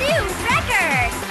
new record!